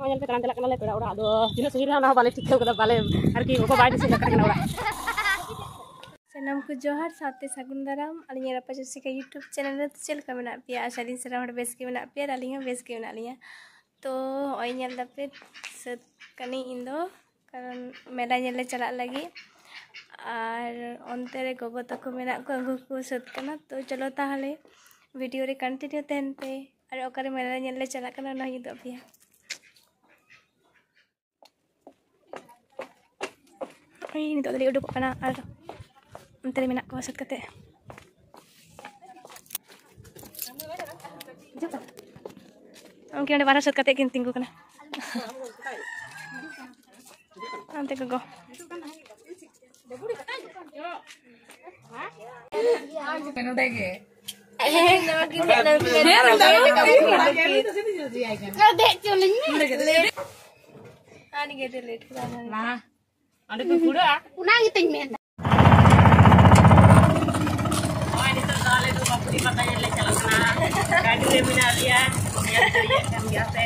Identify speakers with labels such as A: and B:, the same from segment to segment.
A: Oh, nyampe telan telan kenal pera ora aduh. Dina sehira nah balik tikau kada bale arki opa bai disi kada kena ora.
B: ᱥᱟᱱᱟᱢ ᱠᱚ ᱡᱚᱦᱟᱨ ᱥᱟᱶᱛᱮ ᱥᱟᱹᱜᱩᱱ ᱫᱟᱨᱟᱢ ᱟᱹᱞᱤᱧᱟᱜ ᱨᱟᱯᱟ ᱪᱚᱥᱤᱠᱟ ᱤᱭᱩᱴᱩᱵ ᱪᱮᱱᱮᱞ ᱨᱮ ᱪᱮᱫ ᱞᱮᱠᱟ ᱢᱮᱱᱟᱜ ᱯᱮᱭᱟ ᱟᱥᱟ ᱫᱤᱱ ᱥᱟᱱᱟᱢ ᱦᱚᱲ ᱵᱮᱥ ᱜᱮ ᱢᱮᱱᱟᱜ ᱯᱮᱭᱟ ᱟᱨ ᱟᱹᱞᱤᱧ ᱦᱚᱸ ᱵᱮᱥ ᱜᱮ ᱢᱮᱱᱟᱜ ᱞᱤᱧᱟ ᱛᱚ ᱱᱚᱜᱼᱚᱭ ᱧᱮᱞ ᱫᱟᱯᱮ ᱥᱟᱹᱛ ᱠᱟᱹᱱᱟᱹᱧ ᱤᱧ ᱫᱚ ᱠᱟᱨᱚᱱ ᱢᱮᱞᱟ ᱧᱮᱞ ᱞᱮ ᱪᱟᱞᱟᱜ ᱞᱟᱹᱜᱤᱫ ᱟᱨ ᱚᱱᱛᱮ ᱨᱮ ᱜᱚᱜᱚ ᱛᱟᱠᱚ ᱢᱮᱱᱟᱜ ᱠᱚᱣᱟ ᱩᱱᱠᱩ ᱠᱚ ᱥᱟᱹᱛ ᱠᱟᱱᱟ ᱛᱚ ᱪᱚᱞᱚ ᱛᱟᱦᱚᱞᱮ ᱵᱷᱤᱰᱤᱭᱳ ᱨᱮ ᱠᱚᱱᱴᱤᱱᱤᱭᱩ ᱛᱟᱦᱮᱱ ᱯᱮ ᱟᱨ ᱚᱠᱟᱨᱮ ᱢᱮᱞᱟ ᱧᱮᱞ ᱞᱮ ᱪᱟᱞᱟᱜ ᱠᱟᱱᱟ ᱚᱱᱟ ᱦᱚᱸᱧ ᱩᱫᱩᱜ ᱟᱯᱮᱭᱟ ini nito dali udupok ka na. Ano? Ang tali minak ko, asad ka te. Ang para asad ka te, kinting ko ka na. Ante go. Ano lihat.
A: Nah. Ande ku kuda.
C: Una gituñ men.
A: Oh, ini tuh kali tuh bapu di matanya le jalan kena. Kadi webinar ya. Ya ya kan biasa.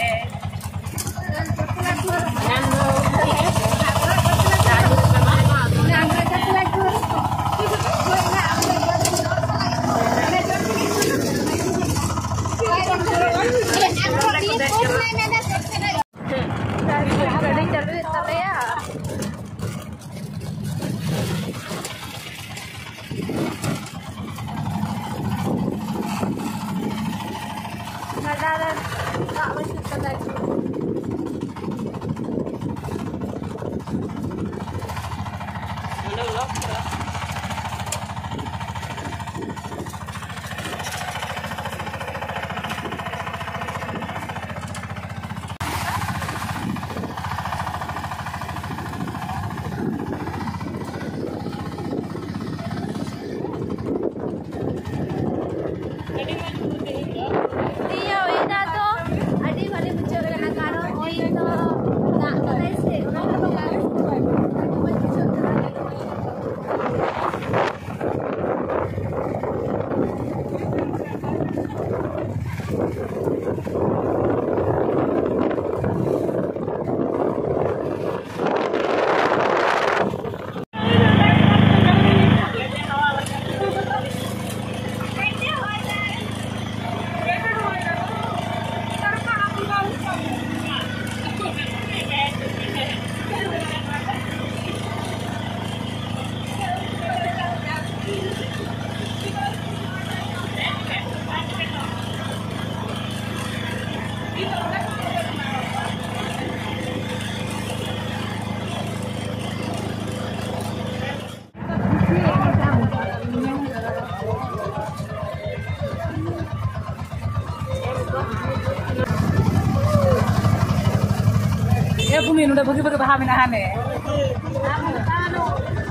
A: udah begitu pahamin ahane.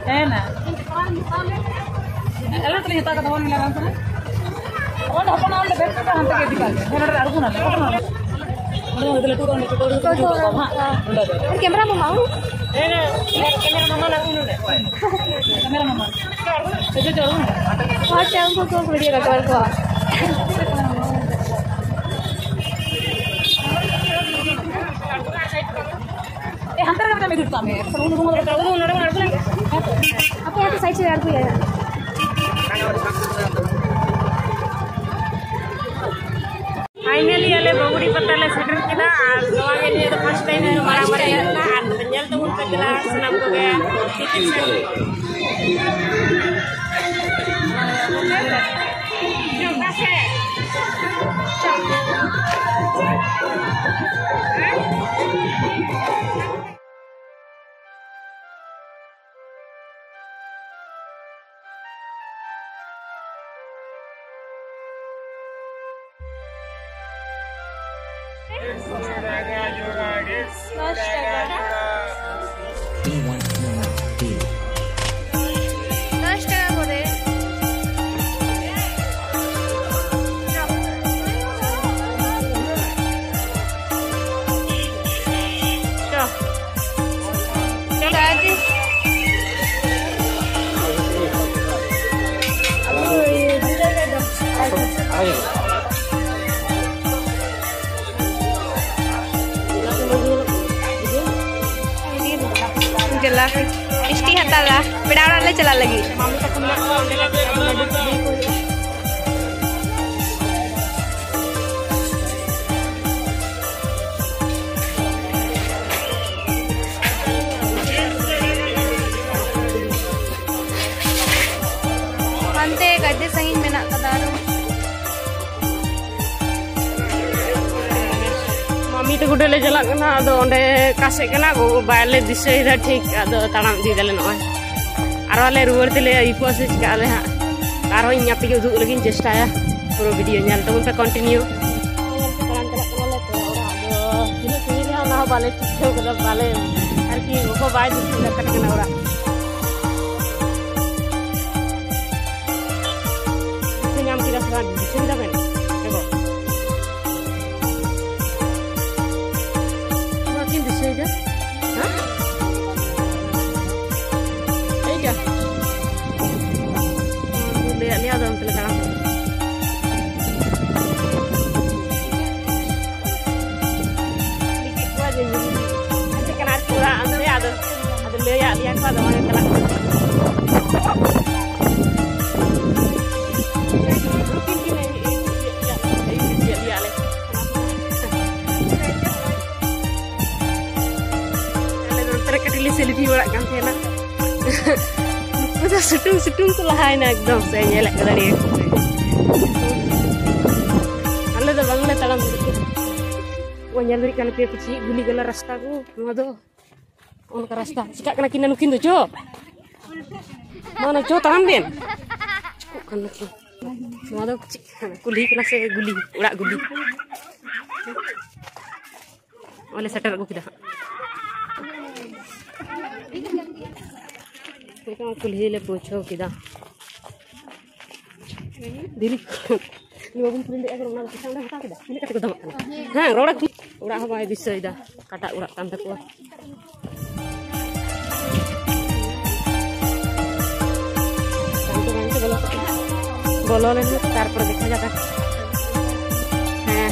A: Enak. Ella ternyata ketahuan nggak langsung. Oh, nah, apa namanya? Berapa tahun terjadi di kali? Benar, ada guna. Apa namanya?
B: Kamera mau mau?
A: Eh, kamera mama lagu nih. Kamera mama. Jadi
B: jalan. Wah, canggung kok video kakak kok. kau.
A: ಏ ಹಂತರ ಕಡೆ ಮೇಲೆ ಇರ್ತಾನೆ ಒಂದು ರೂಮ್ ಒಳಗೆ ಒಂದು ನಡುವೆ ನಡುವೆ
B: Apa yang saya cari aku ya?
A: Finally ಅಲ್ಲೇ ಬಗುಡಿ ಪತ್ತಲ್ಲ ಸೆಟರ್ ಕಿದ It's Lord,
B: I got you
A: right. It's
B: Lord, गेला। इष्टी हताला। बेड़ा उड़ाने चला लगी।
A: गुडे ले चला अंडे कासे गो बाले दिशे ठीक ताड़ाम दी दाले नॉय आरोले रुवर तेले कोशिश काले आरो के उदुक लगिन चेष्टाया पूरा भिडियो नेल पे कंटिन्यू ताड़ाम चला कनाले बाले ठीक बाले aja jadi nanti kena kurang ada ada ada lihat lihat pada mana telah oleh setter aku kita orang pisang dah kata kita. Ini kata kita makan. Hah, orang orang apa yang bisa ida. Kata orang tante kuah. Tante tante bola. Bola lagi তারপর দেখা যাবে হ্যাঁ